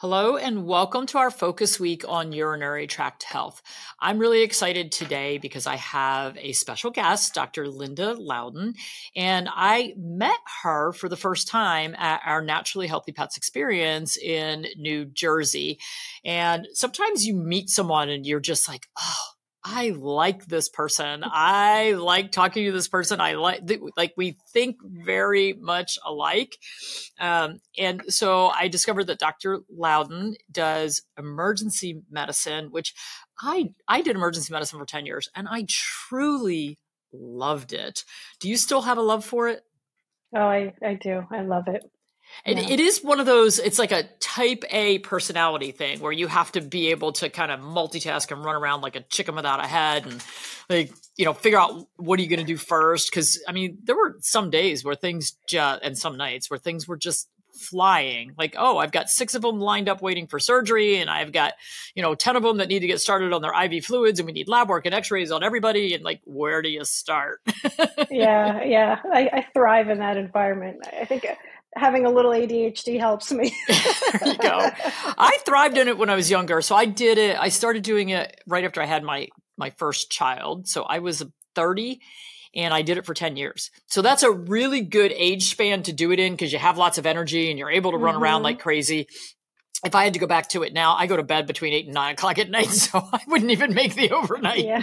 Hello and welcome to our focus week on urinary tract health. I'm really excited today because I have a special guest, Dr. Linda Loudon, and I met her for the first time at our Naturally Healthy Pets experience in New Jersey. And sometimes you meet someone and you're just like, oh, I like this person. I like talking to this person. I like like we think very much alike. Um, and so I discovered that Dr. Loudon does emergency medicine, which I I did emergency medicine for 10 years and I truly loved it. Do you still have a love for it? Oh, I, I do. I love it. It, yeah. it is one of those, it's like a type A personality thing where you have to be able to kind of multitask and run around like a chicken without a head and like, you know, figure out what are you going to do first. Cause I mean, there were some days where things and some nights where things were just flying. Like oh i've got six of them lined up waiting for surgery and i've got you know 10 of them that need to get started on their iv fluids and we need lab work and x-rays on everybody. And like where do you start? Yeah yeah. I, I, thrive in that environment. I think having a little ADHD helps me. there you go. I thrived in it when I was younger. So I did it. I started doing it right after I had my my first child. So I was 30 and I did it for 10 years. So that's a really good age span to do it in because you have lots of energy and you're able to run mm-hmm. around like crazy if I had to go back to it now, I go to bed between eight and nine o'clock at night, so I wouldn't even make the overnight. Yeah,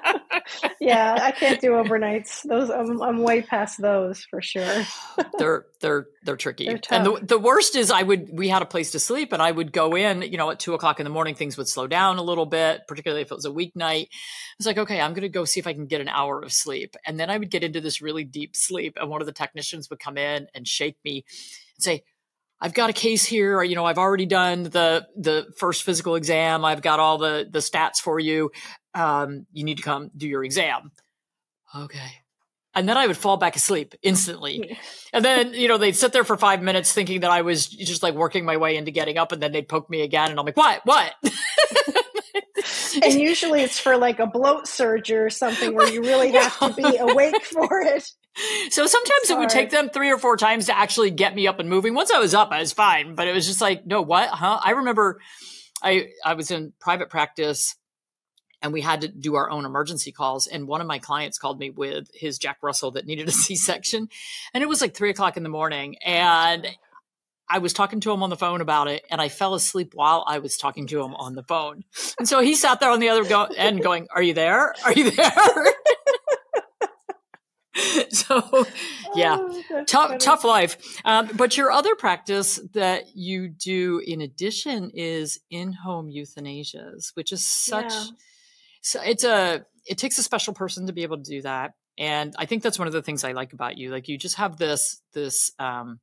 yeah, I can't do overnights. Those I'm, I'm way past those for sure. they're they're they're tricky, they're and the the worst is I would we had a place to sleep, and I would go in, you know, at two o'clock in the morning, things would slow down a little bit, particularly if it was a weeknight. It's like, okay, I'm going to go see if I can get an hour of sleep, and then I would get into this really deep sleep, and one of the technicians would come in and shake me and say I've got a case here. You know, I've already done the the first physical exam. I've got all the the stats for you. Um, you need to come do your exam. Okay. And then I would fall back asleep instantly. And then, you know, they'd sit there for five minutes thinking that I was just like working my way into getting up and then they'd poke me again. And I'm like, what? What? and usually it's for like a bloat surgery or something where you really have to be awake for it. So sometimes it would take them three or four times to actually get me up and moving. Once I was up, I was fine, but it was just like, no, what? Huh? I remember I I was in private practice and we had to do our own emergency calls. And one of my clients called me with his Jack Russell that needed a C section. And it was like three o'clock in the morning. And I was talking to him on the phone about it and I fell asleep while I was talking to him on the phone. And so he sat there on the other go- end going, Are you there? Are you there? so yeah oh, tough funny. tough life um, but your other practice that you do in addition is in-home euthanasias which is such yeah. so it's a it takes a special person to be able to do that and i think that's one of the things i like about you like you just have this this um,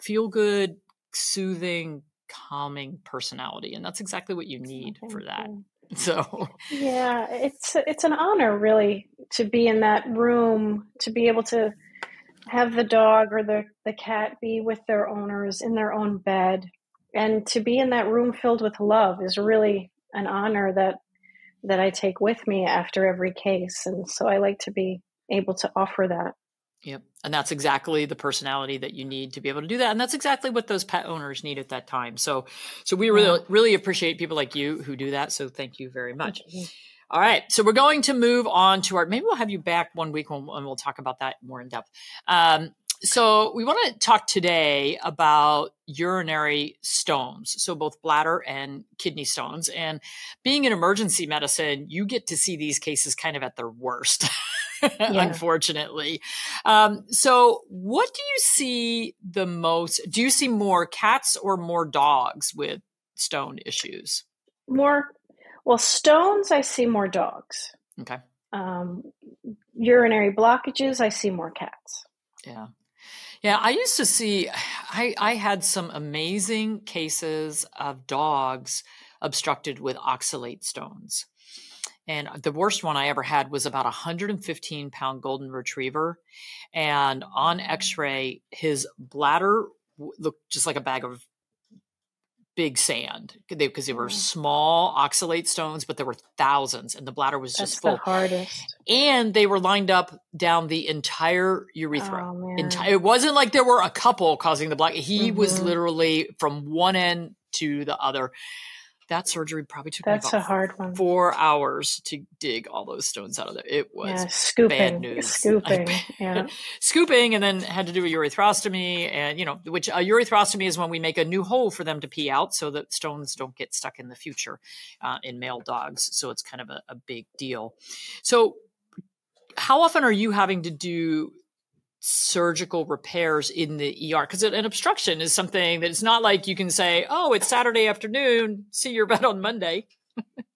feel good soothing calming personality and that's exactly what you need for that you. So. Yeah, it's it's an honor really to be in that room to be able to have the dog or the the cat be with their owners in their own bed. And to be in that room filled with love is really an honor that that I take with me after every case. And so I like to be able to offer that. Yep. And that's exactly the personality that you need to be able to do that. And that's exactly what those pet owners need at that time. So, so we really, really appreciate people like you who do that. So thank you very much. All right. So we're going to move on to our, maybe we'll have you back one week and we'll talk about that more in depth. Um, so we want to talk today about urinary stones. So both bladder and kidney stones. And being in emergency medicine, you get to see these cases kind of at their worst. yeah. unfortunately. Um, so, what do you see the most? Do you see more cats or more dogs with stone issues? More, well, stones, I see more dogs. Okay. Um, urinary blockages, I see more cats. Yeah. Yeah, I used to see, I, I had some amazing cases of dogs obstructed with oxalate stones. And the worst one I ever had was about a 115 pound golden retriever. And on x ray, his bladder looked just like a bag of big sand because they, they, were small oxalate stones, but there were thousands, and the bladder was That's just full. hardest. And they were lined up down the entire urethra. Oh, Enti- it wasn't like there were a couple causing the block. He mm-hmm. was literally from one end to the other that surgery probably took That's me a hard one. four hours to dig all those stones out of there. It was yeah, scooping, bad news. Scooping, yeah. scooping, and then had to do a urethrostomy, and you know, which a urethrostomy is when we make a new hole for them to pee out, so that stones don't get stuck in the future uh, in male dogs. So it's kind of a, a big deal. So, how often are you having to do surgical repairs in the ER because an obstruction is something that it's not like you can say, "Oh, it's Saturday afternoon, see your vet on Monday."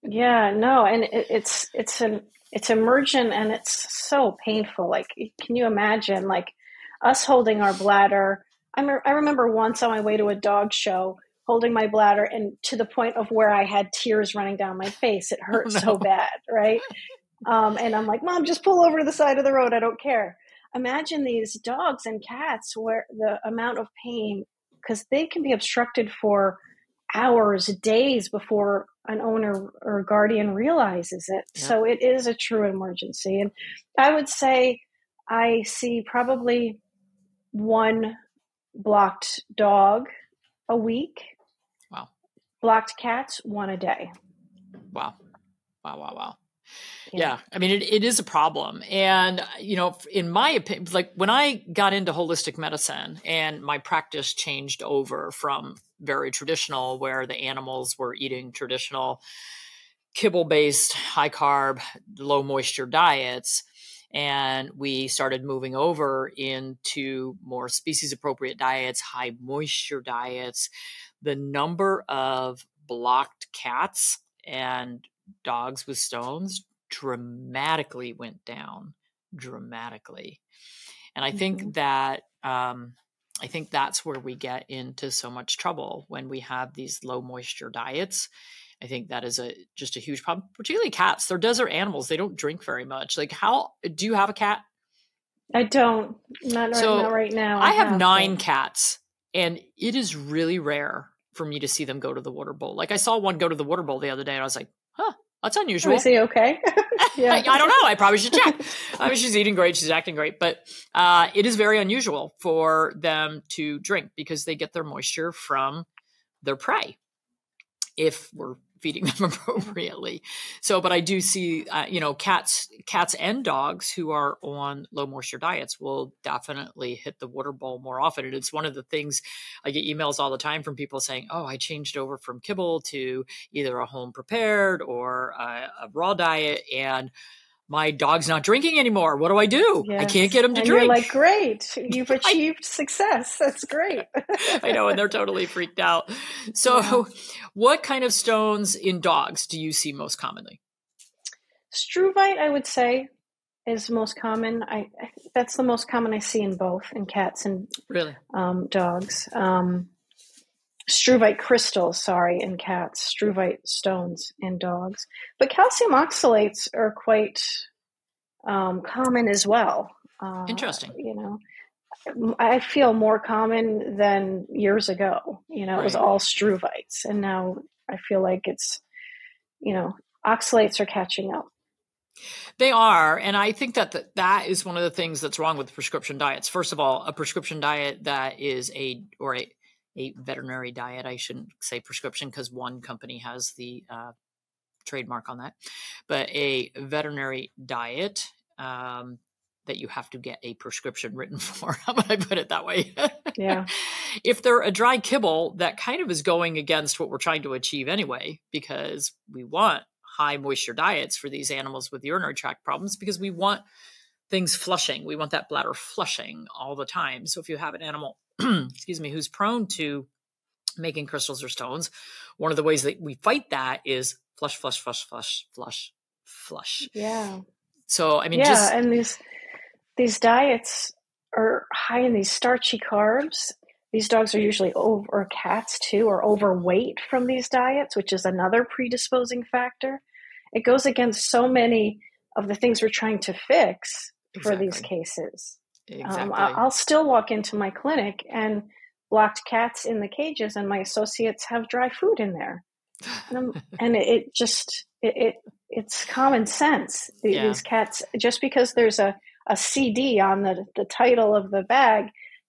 yeah, no, and it, it's it's an it's emergent and it's so painful. Like, can you imagine like us holding our bladder? I, me- I remember once on my way to a dog show holding my bladder and to the point of where I had tears running down my face. It hurt oh, no. so bad, right? Um, and I'm like, Mom, just pull over to the side of the road. I don't care imagine these dogs and cats where the amount of pain because they can be obstructed for hours days before an owner or guardian realizes it. Yeah. so it is a true emergency. And i would say i see probably one blocked dog a week. Wow. Blocked cats one a day. Wow. Wow wow wow yeah. I mean, it, it is a problem. And, uh, you know, in my opinion, like when I got into holistic medicine and my practice changed over from very traditional, where the animals were eating traditional kibble based, high carb, low moisture diets, and we started moving over into more species appropriate diets, high moisture diets, the number of blocked cats and dogs with stones dramatically went down dramatically. And i think mm-hmm. that um, i think that's where we get into so much trouble when we have these low moisture diets. I think that is a just a huge problem particularly cats. They're desert animals. They don't drink very much. Like how do you have a cat? I don't. Not, so right, not right now. I, I have, have nine cats and it is really rare for me to see them go to the water bowl. Like i saw one go to the water bowl the other day and i was like huh that's unusual. Is he okay? yeah. I, I, don't know. I probably should check. I mean, she's eating great. She's acting great, but uh, it is very unusual for them to drink because they get their moisture from their prey. If we're feeding them appropriately. So, but I do see, uh, you know, cats, cats and dogs who are on low moisture diets will definitely hit the water bowl more often. And it's one of the things I get emails all the time from people saying, "Oh, I changed over from kibble to either a home prepared or a, a raw diet," and my dog's not drinking anymore. What do I do? Yes. I can't get him to and drink. You're like, great, you've achieved I, success. That's great. I know, and they're totally freaked out. So, yeah. what kind of stones in dogs do you see most commonly? Struvite, I would say, is most common. I, I that's the most common I see in both in cats and really um, dogs. Um, struvite crystals, sorry, in cats, struvite stones in dogs. But calcium oxalates are quite um, common as well. Uh, Interesting. You know, I feel more common than years ago. You know, right. it was all struvites, and now I feel like it's, you know, oxalates are catching up. They are, and I think that the, that is one of the things that's wrong with prescription diets. First of all, a prescription diet that is a or a a veterinary diet. I shouldn't say prescription because one company has the uh, trademark on that, but a veterinary diet um, that you have to get a prescription written for. How would I put it that way? Yeah. if they're a dry kibble, that kind of is going against what we're trying to achieve anyway, because we want high moisture diets for these animals with urinary tract problems because we want things flushing. We want that bladder flushing all the time. So if you have an animal excuse me, who's prone to making crystals or stones, one of the ways that we fight that is flush, flush, flush, flush, flush, flush. Yeah. So I mean, yeah, just and these these diets are high in these starchy carbs. These dogs are usually over, or cats too, are overweight from these diets, which is another predisposing factor. It goes against so many of the things we're trying to fix for exactly. these cases. Exactly. Um, I'll still walk into my clinic and blocked cats in the cages, and my associates have dry food in there, and, and it just it, it, it's common sense. These yeah. cats, just because there's a a CD on the the title of the bag,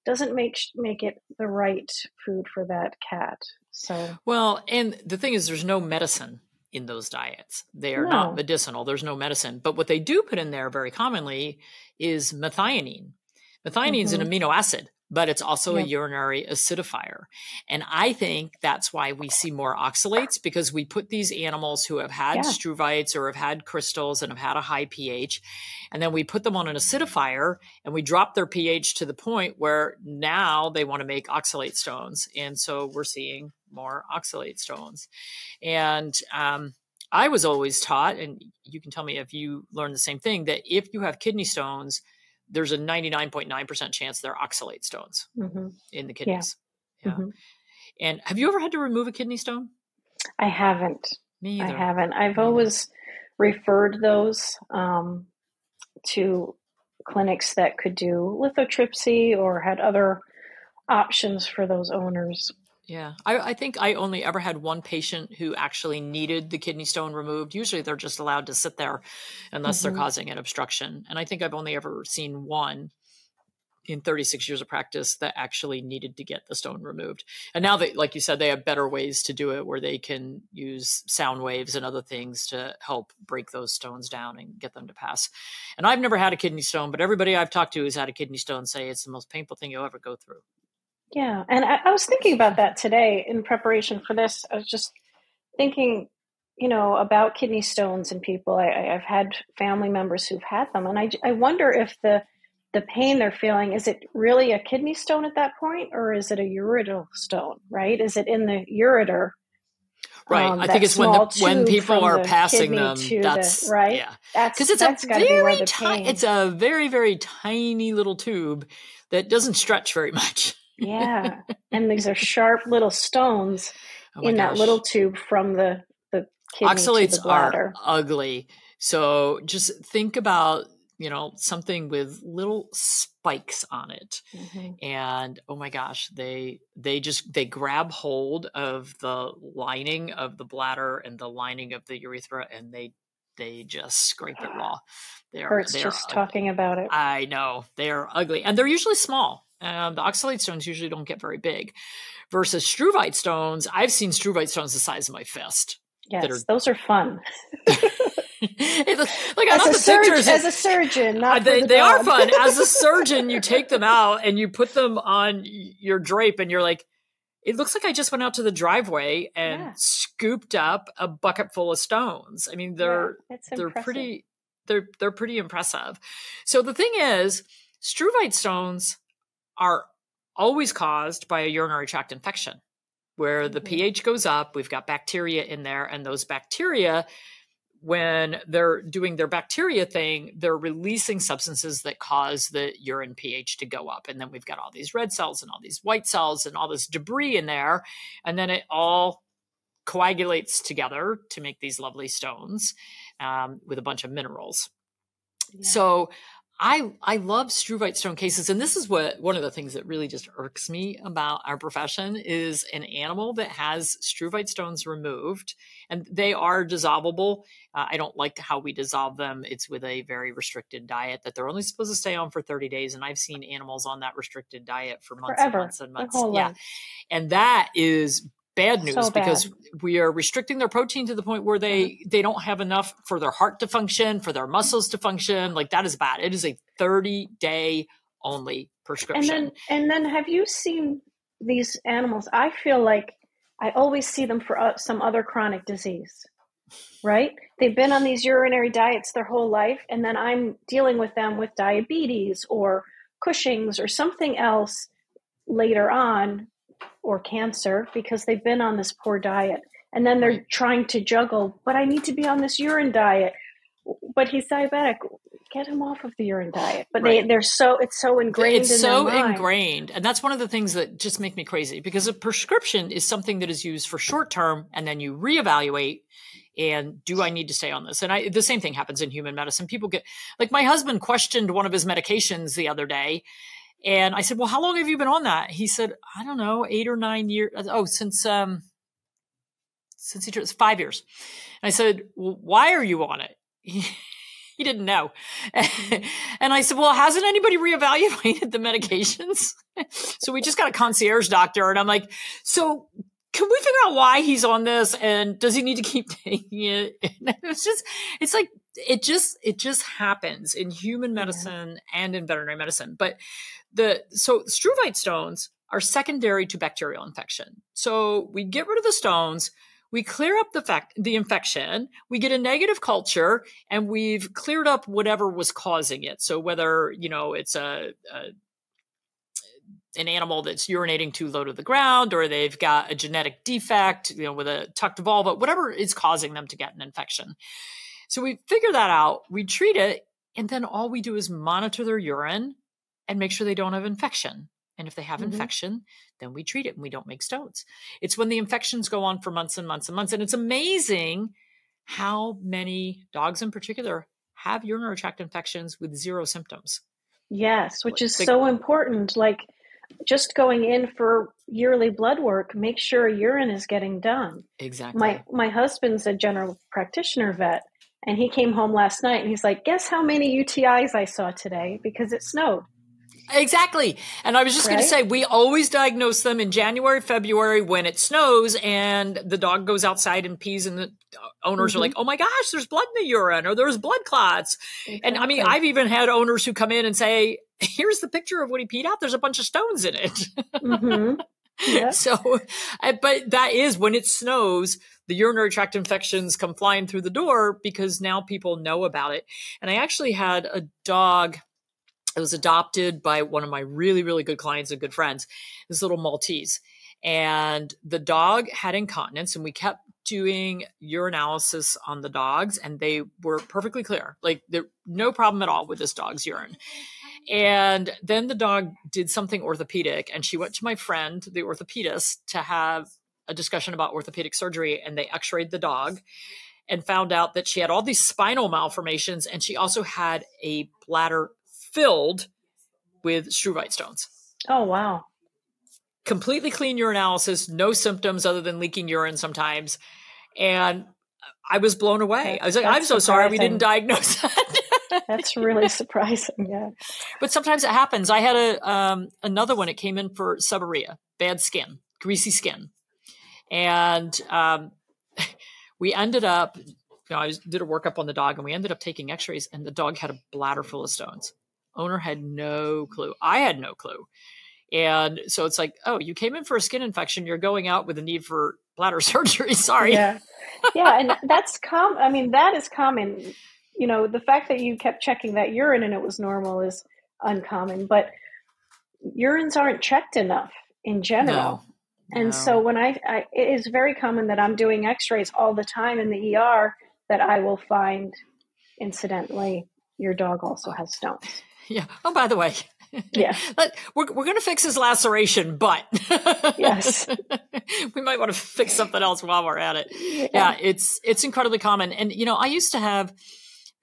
doesn't make make it the right food for that cat. So, well, and the thing is, there's no medicine in those diets. They are no. not medicinal. There's no medicine. But what they do put in there very commonly is methionine. Methionine mm-hmm. is an mm-hmm. amino acid but it's also yep. a urinary acidifier. And I think that's why we see more oxalates because we put these animals who have had yeah. struvites or have had crystals and have had a high pH, and then we put them on an acidifier and we drop their pH to the point where now they want to make oxalate stones. And so we're seeing more oxalate stones. And, um, I was always taught, and you can tell me if you learned the same thing, that if you have kidney stones, there's a 99.9% chance they're oxalate stones mm-hmm. in the kidneys. Yeah. yeah. Mm-hmm. And have you ever had to remove a kidney stone? I haven't. Me either. I haven't. I've always referred those um, to clinics that could do lithotripsy or had other options for those owners. Yeah, I, I, think I only ever had one patient who actually needed the kidney stone removed. Usually they're just allowed to sit there unless mm-hmm. they're causing an obstruction. And I think I've only ever seen one in 36 years of practice that actually needed to get the stone removed. And now that, like you said, they have better ways to do it where they can use sound waves and other things to help break those stones down and get them to pass. And I've never had a kidney stone, but everybody I've talked to who's had a kidney stone say it's the most painful thing you'll ever go through. Yeah, and I, I was thinking about that today in preparation for this. I was just thinking, you know, about kidney stones and people. I, have had family members who've had them, and I, I wonder if the the pain they're feeling is it really a kidney stone at that point, or is it a ureteral stone? Right? Is it in the ureter? Right. Um, I think it's when the, when people are passing them. That's the, right. Yeah. Because it's a very tiny. It's a very very tiny little tube that doesn't stretch very much yeah. And these are sharp little stones oh in gosh. that little tube from the, the kidney Oxalates to the bladder. are ugly. So just think about, you know, something with little spikes on it. Mm-hmm. And oh my gosh, they they just they grab hold of the lining of the bladder and the lining of the urethra and they they just scrape it raw. They are, just talking about it. I know they are ugly, and they're usually small. Um, the oxalate stones usually don't get very big. Versus struvite stones, I've seen struvite stones the size of my fist. Yes, are, those are fun. like as, a surgeon, as a surgeon, not they, the they are fun. As a surgeon, you take them out and you put them on your drape, and you're like, it looks like I just went out to the driveway and yeah. scooped up a bucket full of stones. I mean, they're yeah, they're pretty they're they're pretty impressive. So the thing is, struvite stones are always caused by a urinary tract infection where the mm-hmm. pH goes up, we've got bacteria in there, and those bacteria, when they're doing their bacteria thing, they're releasing substances that cause the urine pH to go up. And then we've got all these red cells and all these white cells and all this debris in there. And then it all coagulates together to make these lovely stones um, with a bunch of minerals. Yeah. So I I love struvite stone cases, and this is what one of the things that really just irks me about our profession is an animal that has struvite stones removed, and they are dissolvable. Uh, I don't like how we dissolve them. It's with a very restricted diet that they're only supposed to stay on for 30 days, and I've seen animals on that restricted diet for months Forever. and months and months. Yeah, life. and that is bad news so because we are restricting their protein to the point where they mm-hmm. they don't have enough for their heart to function for their muscles to function. Like that is bad. It is a 30 day only prescription and then and then have you seen these animals? I feel like i always see them for uh, some other chronic disease right? They've been on these urinary diets their whole life and then i'm dealing with them with diabetes or cushing's or something else later on or cancer because they've been on this poor diet. And then they're trying to juggle, but I need to be on this urine diet. But he's diabetic. Get him off of the urine diet. But right. they, they're so it's so ingrained. It's in so ingrained, and that's one of the things that just make me crazy because a prescription is something that is used for short term, and then you reevaluate and do I need to stay on this? And I, the same thing happens in human medicine. People get like my husband questioned one of his medications the other day and I said, well, how long have you been on that? He said, I don't know, eight or nine years. Oh, since, um, since he turned five years. And I said, well, why are you on it? He, he didn't know. and I said, well, hasn't anybody reevaluated the medications? so we just got a concierge doctor. And I'm like, so can we figure out why he's on this and does he need to keep taking it? And it's just, it's like, it just, it just happens in human medicine yeah. and in veterinary medicine. But the, so struvite stones are secondary to bacterial infection. So we get rid of the stones, we clear up the fact the infection we get a negative culture and we've cleared up whatever was causing it so whether you know it's a, a an animal that's urinating too low to the ground or they've got a genetic defect you know with a tucked vulva whatever is causing them to get an infection so we figure that out we treat it and then all we do is monitor their urine and make sure they don't have infection and if they have mm-hmm. infection then we treat it and we don't make stones it's when the infections go on for months and months and months and it's amazing how many dogs in particular have urinary tract infections with zero symptoms yes which is so important like just going in for yearly blood work, make sure urine is getting done. Exactly. My my husband's a general practitioner vet, and he came home last night and he's like, "Guess how many UTIs I saw today because it snowed." Exactly. And I was just right? going to say, we always diagnose them in January, February when it snows and the dog goes outside and pees and the owners mm-hmm. are like, oh my gosh, there's blood in the urine or there's blood clots. Exactly. And I mean, I've even had owners who come in and say, here's the picture of what he peed out. There's a bunch of stones in it. Mm-hmm. Yeah. so, but that is when it snows, the urinary tract infections come flying through the door because now people know about it. And I actually had a dog it was adopted by one of my really, really good clients and good friends, this little Maltese. And the dog had incontinence, and we kept doing urinalysis on the dogs, and they were perfectly clear. Like, there, no problem at all with this dog's urine. And then the dog did something orthopedic, and she went to my friend, the orthopedist, to have a discussion about orthopedic surgery, and they x rayed the dog and found out that she had all these spinal malformations, and she also had a bladder filled with struvite stones. Oh, wow. Completely clean urinalysis, no symptoms other than leaking urine sometimes. And I was blown away. I was like, That's I'm so surprising. sorry we didn't diagnose that. That's really surprising. Yeah. But sometimes it happens. I had a um, another one. It came in for seborrhea, bad skin, greasy skin. And um, we ended up, you know, I did a workup on the dog and we ended up taking x rays, and the dog had a bladder full of stones. Owner had no clue. I had no clue. And so it's like, oh, you came in for a skin infection. You're going out with a need for bladder surgery. Sorry. Yeah. Yeah. And that's common. I mean, that is common. You know, the fact that you kept checking that urine and it was normal is uncommon, but urines aren't checked enough in general. No. And no. so when I, I, it is very common that I'm doing x rays all the time in the ER that I will find incidentally your dog also has stones. Yeah. Oh, by the way, yeah, we're we're going to fix his laceration, but yes, we might want to fix something else while we're at it. Yeah. yeah, it's it's incredibly common, and you know, I used to have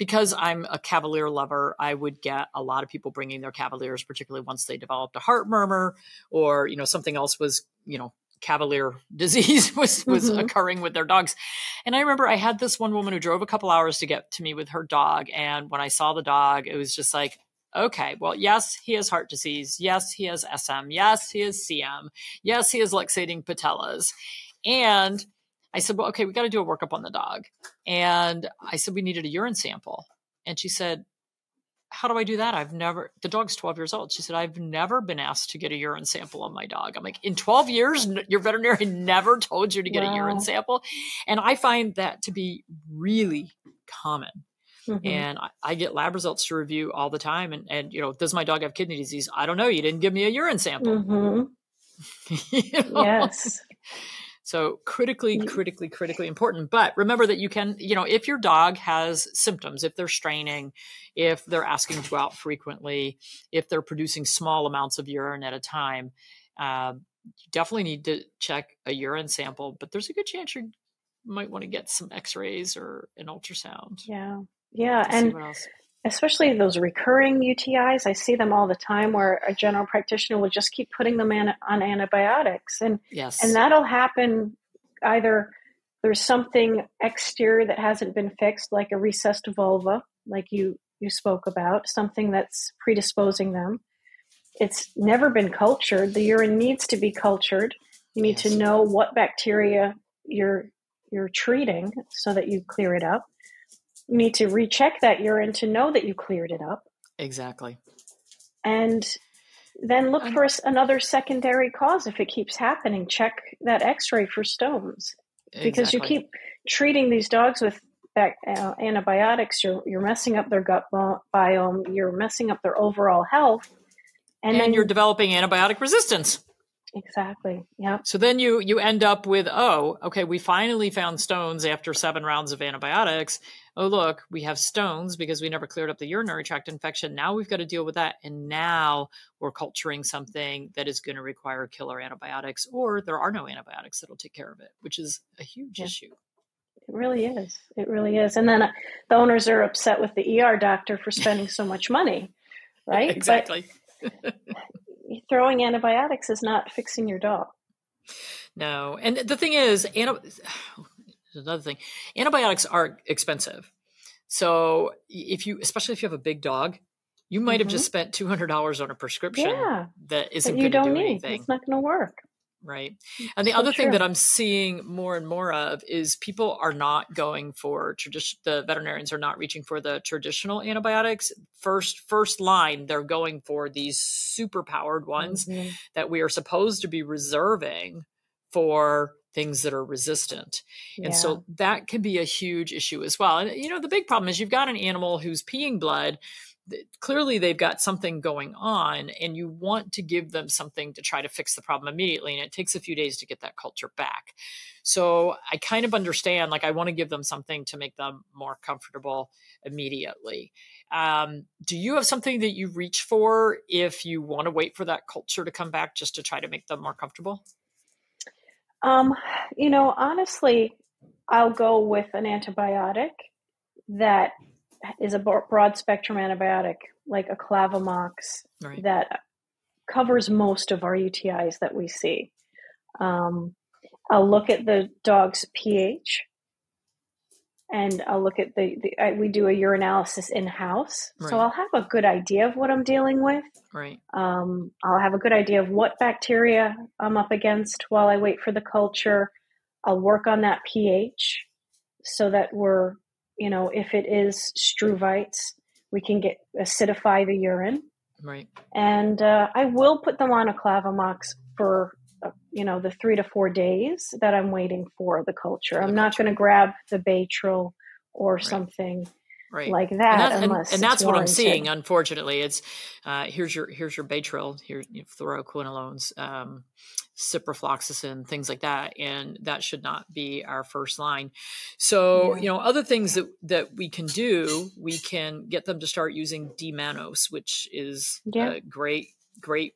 because I'm a Cavalier lover, I would get a lot of people bringing their Cavaliers, particularly once they developed a heart murmur or you know something else was you know cavalier disease was was mm-hmm. occurring with their dogs. And I remember I had this one woman who drove a couple hours to get to me with her dog and when I saw the dog it was just like okay, well, yes, he has heart disease. Yes, he has SM. Yes, he has CM. Yes, he has luxating patellas. And I said, well, okay, we got to do a workup on the dog. And I said, we needed a urine sample. And she said, how do I do that? I've never, the dog's 12 years old. She said, I've never been asked to get a urine sample on my dog. I'm like, in 12 years, your veterinarian never told you to get wow. a urine sample. And I find that to be really common. Mm-hmm. And I, I, get lab results to review all the time. And, and, you know, does my dog have kidney disease? I don't know. You didn't give me a urine sample. Mm-hmm. you know? Yes. So critically, critically, critically important. But remember that you can, you know, if your dog has symptoms, if they're straining, if they're asking to go out frequently, if they're producing small amounts of urine at a time, uh, you definitely need to check a urine sample. But there's a good chance you might want to get some X-rays or an ultrasound. Yeah. Yeah, and especially those recurring UTIs, I see them all the time where a general practitioner will just keep putting them in, on antibiotics, and yes, and that'll happen either there's something exterior that hasn't been fixed, like a recessed vulva, like you you spoke about, something that's predisposing them. It's never been cultured. The urine needs to be cultured You need yes. to know what bacteria you're you're treating so that you clear it up. You need to recheck that urine to know that you cleared it up. Exactly. And then look for another secondary cause if it keeps happening. Check that x-ray for stones. Because you keep treating these dogs with back, uh, antibiotics, you're, you're messing up their gut biome, you're messing up their overall health. And, and then you're developing antibiotic resistance. Exactly. Yeah. So then you you end up with oh okay we finally found stones after seven rounds of antibiotics. Oh look we have stones because we never cleared up the urinary tract infection. Now we've got to deal with that, and now we're culturing something that is going to require killer antibiotics, or there are no antibiotics that'll take care of it, which is a huge yeah. issue. It really is. It really is. And then uh, the owners are upset with the ER doctor for spending so much money, right? exactly. throwing antibiotics is not fixing your dog. No. And the thing is, anti- another thing, antibiotics are expensive. So if you, especially if you have a big dog, you might mm-hmm. have just spent two hundred dollars on a prescription yeah, that isn't going to do need. anything. It's not going to work. Right. And the so other true. thing that I'm seeing more and more of is people are not going for tradition the veterinarians are not reaching for the traditional antibiotics. First first line, they're going for these super powered ones mm-hmm. that we are supposed to be reserving for things that are resistant. Yeah. And so that can be a huge issue as well. And you know, the big problem is you've got an animal who's peeing blood clearly they've got something going on and you want to give them something to try to fix the problem immediately and it takes a few days to get that culture back so i kind of understand like i want to give them something to make them more comfortable immediately um, do you have something that you reach for if you want to wait for that culture to come back just to try to make them more comfortable um, you know honestly i'll go with an antibiotic that is a broad spectrum antibiotic like a Clavamox right. that covers most of our UTIs that we see. Um, I'll look at the dog's pH and I'll look at the, the I, we do a urinalysis in house, right. so I'll have a good idea of what I'm dealing with. Right. Um, I'll have a good idea of what bacteria I'm up against while I wait for the culture. I'll work on that pH so that we're you know, if it is struvites, we can get acidify the urine. Right. And uh, I will put them on a clavamox for you know the three to four days that I'm waiting for the culture. I'm not going to grab the Baytril or right. something right. like that. And, that, and, and that's what I'm seeing. Unfortunately, it's uh, here's your here's your Baytril, here you know, fluoroquinolones, um, ciprofloxacin, things like that, and that should not be our first line. So yeah. you know, other things that that we can do, we can get them to start using D-mannose, which is yeah. a great great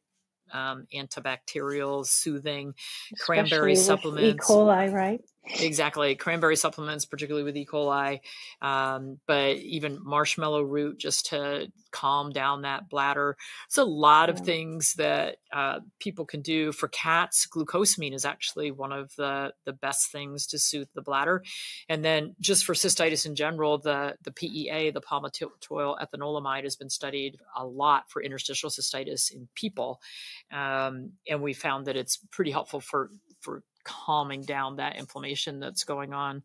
um, antibacterial, soothing, Especially cranberry supplements. E. coli, right? Exactly. Cranberry supplements, particularly with E. coli, um, but even marshmallow root just to calm down that bladder. It's a lot of things that uh, people can do. For cats, glucosamine is actually one of the, the best things to soothe the bladder. And then just for cystitis in general, the, the PEA, the palmitoyl ethanolamide, has been studied a lot for interstitial cystitis in people. Um, and we found that it's pretty helpful for, for calming down that inflammation that's going on.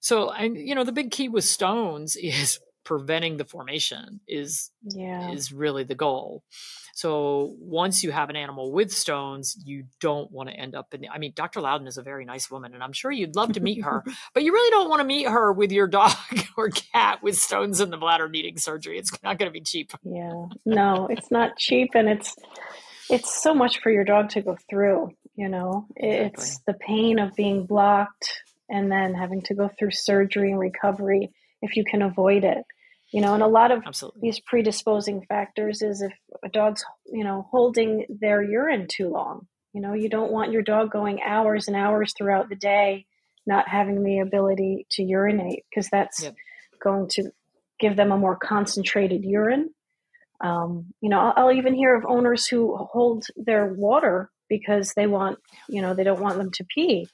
So, I, you know, the big key with stones is preventing the formation is yeah. is really the goal. So once you have an animal with stones, you don't want to end up in. I mean, Dr. Loudon is a very nice woman, and I'm sure you'd love to meet her, but you really don't want to meet her with your dog or cat with stones in the bladder needing surgery. It's not going to be cheap. Yeah, no, it's not cheap, and it's it's so much for your dog to go through. You know, exactly. it's the pain of being blocked and then having to go through surgery and recovery if you can avoid it. You know, and a lot of Absolutely. these predisposing factors is if a dog's, you know, holding their urine too long. You know, you don't want your dog going hours and hours throughout the day not having the ability to urinate because that's yep. going to give them a more concentrated urine. Um, you know, I'll, I'll, even hear of owners who hold their water because they want, you know, they don't want them to pee.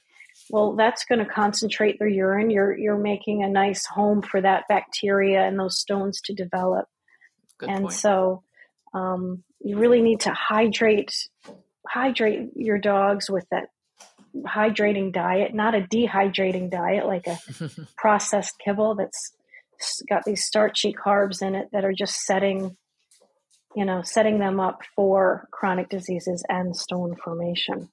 Well, that's going to concentrate their urine. You're you're making a nice home for that bacteria and those stones to develop. Good and point. so, um, you really need to hydrate hydrate your dogs with that hydrating diet, not a dehydrating diet like a processed kibble that's got these starchy carbs in it that are just setting you know setting them up for chronic diseases and stone formation.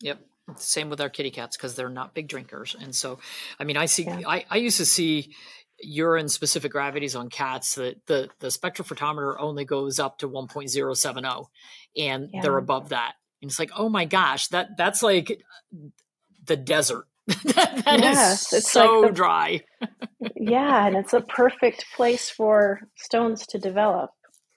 Yep. Same with our kitty cats because they're not big drinkers. And so i mean i see yeah. I, I used to see urine specific gravities on cats that the the spectrophotometer only goes up to 1.070 and yeah. they're above that. And it's like oh my gosh that that's like the desert. That, that yes, it's so like the, dry. Yeah and it's a perfect place for stones to develop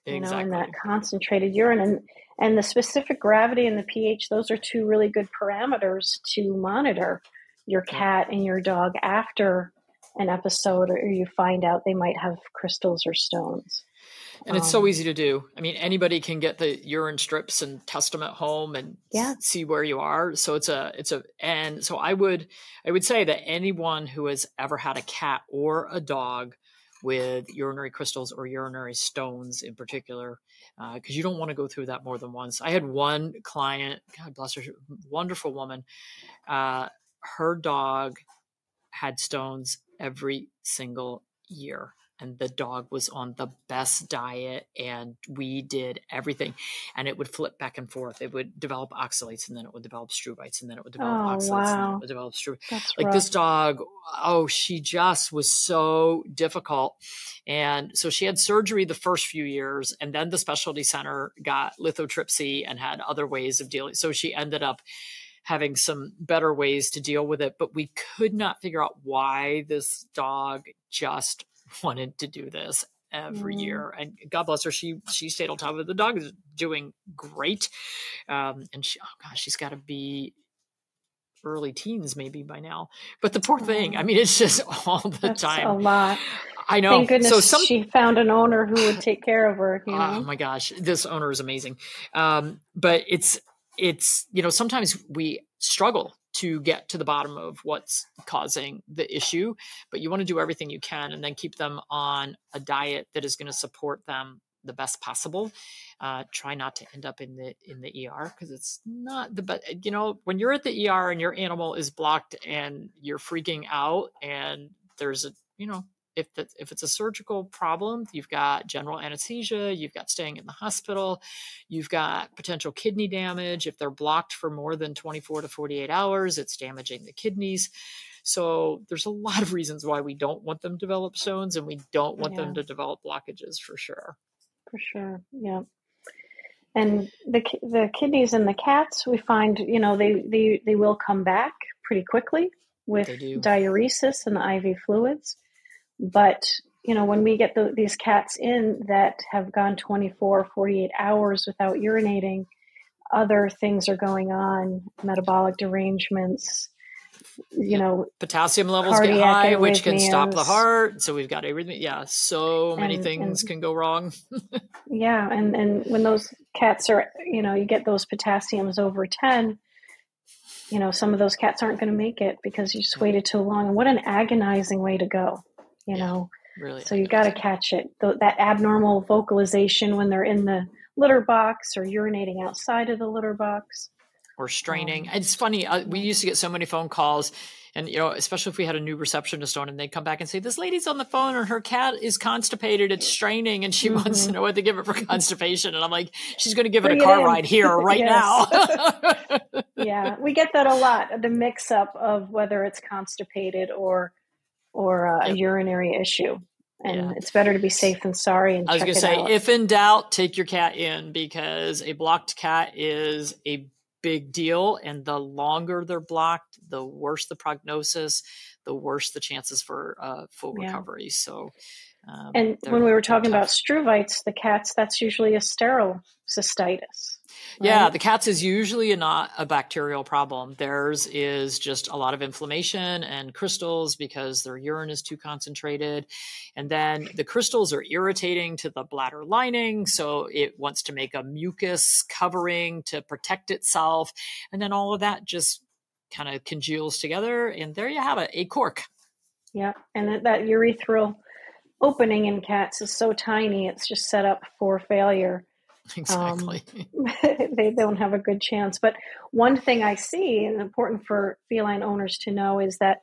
you exactly. know in that concentrated urine and and the specific gravity and the ph those are two really good parameters to monitor your cat and your dog after an episode or you find out they might have crystals or stones. And it's um, so easy to do. I mean, anybody can get the urine strips and test them at home and yeah. see where you are. So it's a, it's a, and so I would, I would say that anyone who has ever had a cat or a dog with urinary crystals or urinary stones in particular, because uh, you don't want to go through that more than once. I had one client, God bless her, wonderful woman. Uh, her dog had stones every single year and the dog was on the best diet and we did everything and it would flip back and forth it would develop oxalates and then it would develop struvites and then it would develop oh, oxalates wow. and then it would develop struvites like rough. this dog oh she just was so difficult and so she had surgery the first few years and then the specialty center got lithotripsy and had other ways of dealing so she ended up having some better ways to deal with it. But we could not figure out why this dog just wanted to do this every mm. year. And God bless her, she she stayed on top of it. The dog is doing great, um, and she, oh gosh, she's got to be early teens maybe by now. But the poor thing, I mean, it's just all the That's time. A lot. I know. Thank goodness so some, she found an owner who would take care of her. You oh know? Oh my gosh, this owner is amazing. Um, but it's it's you know sometimes we struggle to get to the bottom of what's causing the issue but you want to do everything you can and then keep them on a diet that is going to support them the best possible. Uh, try not to end up in the in the er because it's not the best you know when you're at the er and your animal is blocked and you're freaking out and there's a you know if that if it's a surgical problem, you've got general anesthesia, you've got staying in the hospital, you've got potential kidney damage. If they're blocked for more than 24 to 48 hours, it's damaging the kidneys. So there's a lot of reasons why we don't want them to develop stones and we don't want yeah. them to develop blockages for sure. For sure. Yeah. And the the kidneys in the cats, we find, you know, they they they will come back pretty quickly with diuresis and the IV fluids. But, you know, when we get the, these cats in that have gone 24, 48 hours without urinating, other things are going on, metabolic derangements, you know, potassium levels get high, which can stop the heart. So we've got arrhythmia. Yeah, so many and, things and, can go wrong. yeah, and and when those cats are, you know, you get those potassiums over ten, you know, some of those cats aren't going to make it because you just waited too long. And what an agonizing way to go you yeah, know? Really so you got to catch it. Th- that abnormal vocalization when they're in the litter box or urinating outside of the litter box. Or straining. Um, it's funny uh, we used to get so many phone calls and you know especially if we had a new receptionist on and they'd come back and say this lady's on the phone and her cat is constipated. It's straining and she mm-hmm. wants to know what to give it for constipation. And i'm like she's going to give Bring it a car it ride here right now. Yeah we get that a lot the mix up of whether it's constipated or or uh, yep. a urinary issue. And yeah. it's better to be safe than sorry. And I was going to say, out. if in doubt, take your cat in because a blocked cat is a big deal. And the longer they're blocked, the worse the prognosis, the worse the chances for uh, full yeah. recovery. So, um, and when we were talking about struvites, the cats, that's usually a sterile cystitis. Yeah, the cats is usually not a bacterial problem. Theirs is just a lot of inflammation and crystals because their urine is too concentrated. And then the crystals are irritating to the bladder lining. So it wants to make a mucus covering to protect itself. And then all of that just kind of congeals together. And there you have it, a cork. Yeah. And that, that urethral opening in cats is so tiny, it's just set up for failure Exactly. Um, they don't have a good chance. But one thing I see, and important for feline owners to know, is that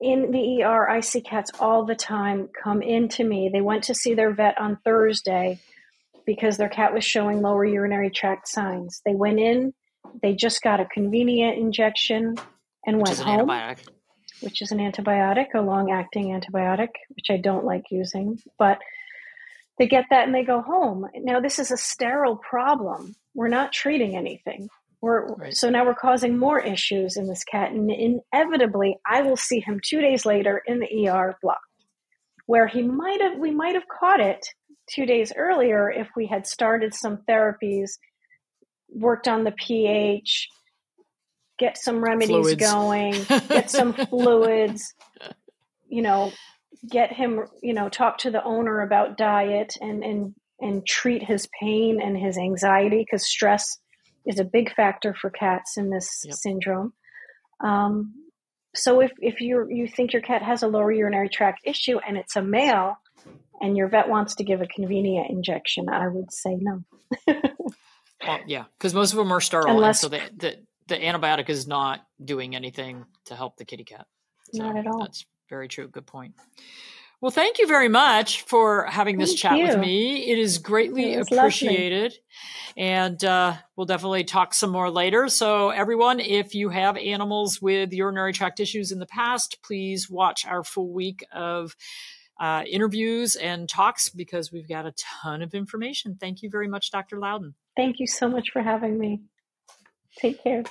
in the ER, I see cats all the time come into me. They went to see their vet on Thursday because their cat was showing lower urinary tract signs. They went in, they just got a Convenia injection and Which went an home, which is an antibiotic, a long acting antibiotic, which I don't like using. But they get that and they go home. Now, this is a sterile problem. We're not treating anything. We're, Right. So now we're causing more issues in this cat. And inevitably, I will see him two days later in the ER blocked, where he might have, we might have caught it two days earlier if we had started some therapies, worked on the pH, get some remedies Fluids. going, get some fluids, you know, get him, you know, talk to the owner about diet and and and treat his pain and his anxiety because stress is a big factor for cats in this Yep. syndrome. Um, so if if you you think your cat has a lower urinary tract issue and it's a male, and your vet wants to give a Convenia injection, I would say no. Well, yeah, because most of them are sterile, and Unless- so the, the the antibiotic is not doing anything to help the kitty cat. So Not at all. That's very true. Good point. Well, thank you very much for having this Thank chat with me. It is greatly It was lovely. appreciated. And uh, we'll definitely talk some more later. So, everyone, if you have animals with urinary tract issues in the past, please watch our full week of uh, interviews and talks because we've got a ton of information. Thank you very much, Dr. Loudon. Thank you so much for having me. Take care.